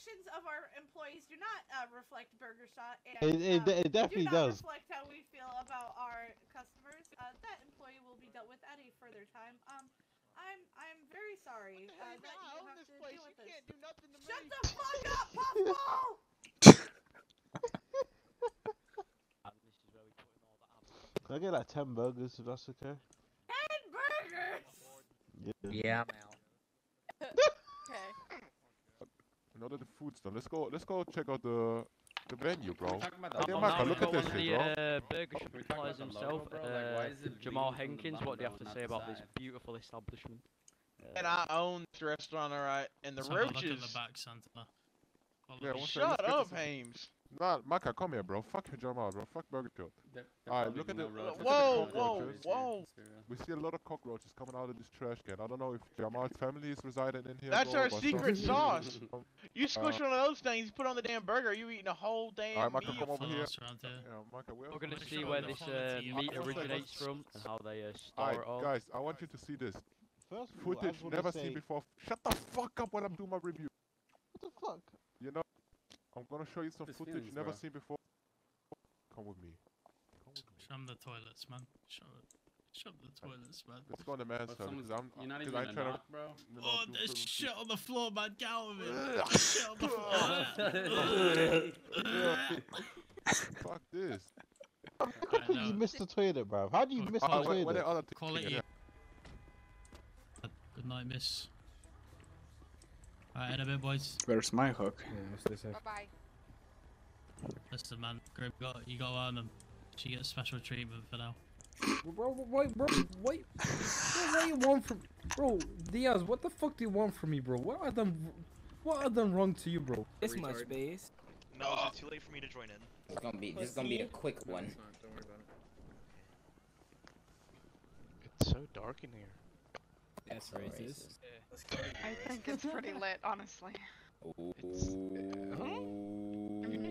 actions of our employees do not uh, reflect Burger Shot, and It, it, um, it definitely do not does. reflect how we feel about our customers. Uh, that employee will be dealt with at a further time. Um, I'm I'm very sorry uh, that you have to deal with this. Shut the fuck up, Puffball! Can I get like 10 burgers if that's okay? Ten burgers. Yeah. Yeah, I'm out. Okay. In order the food stuff. Let's go. Let's go check out the the venue, bro. Hey, the- I'll Maka, now look at this on shit, the bro. uh, burger shop We supplies himself, logo, bro? Like, uh, is Jamal bleeding from the Henkins. What do you have to say not the about this beautiful establishment? And I own this restaurant, alright. And the Let's have a look at roaches. the back, Santa. Follow Yeah, me. one second, Shut up, this- Hames. Nah, Maka, come here, bro. Fuck your Jamal, bro. Fuck Burger Tilt. There- there Alright, look at the more roaches than Whoa, there whoa, whoa. let's be real. We see a lot of cockroaches coming out of this trash can. I don't know if Jamal's family is residing in here. That's bro, our secret sauce. You squish Uh, one of those things, you put on the damn burger, you eating a whole damn Alright, Maka, meal. come over here. Follow us around here. Yeah, Maka, where We're gonna see show where this uh, meat originates from and how they uh, store Alright, it all. guys, I want you to see this. First of all, I Footage never say, seen before. Shut the fuck up when I'm doing my review. What the fuck? You know, I'm gonna show you some His footage feelings, never bro. seen before. Come with me. Come with me. Show 'em the toilets, man. Show it. Show 'em the toilets, man. Let's go on the man's side someone's, because I'm. you're not even I gonna trying to, bro. Oh, there's privacy. shit on the floor, man. Get out of it. Shit on the floor. Fuck this. How Right, could you miss the toilet, bro? How do you Oh, miss Oh, the uh, where, where toilet? the other thing Quality. in Good night, miss. Alright, in a bit, boys. Where's my hook? Bye. Listen, man. Grim, you got, you got to earn them. She gets special treatment for now. Bro, wait, bro, wait. Bro, what do you want from, bro? Diaz, what the fuck do you want from me, bro? What I done, what I done wrong to you, bro? It's my space. No, is it too late for me to join in? It's gonna be this is gonna be a quick one. Don't worry about it. It's so dark in here. That's So racist. I think it's pretty lit, honestly. Ooh.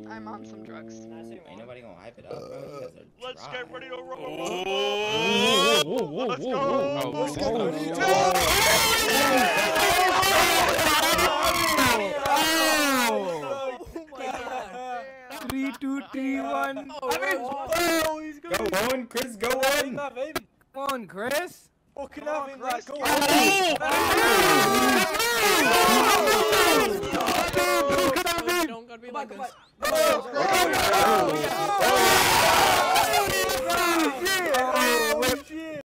I'm on some drugs. Ain't nobody gonna hype it up, bro. You guys are Let's dry. get ready to roll. Whoa, whoa, whoa, Let's whoa, go. whoa. Let's get Oh, ready shit. to- Three, two, three, one. Oh, go on, Chris, go on. Come on, Chris. Fucking having that. Go Don't gotta be like this.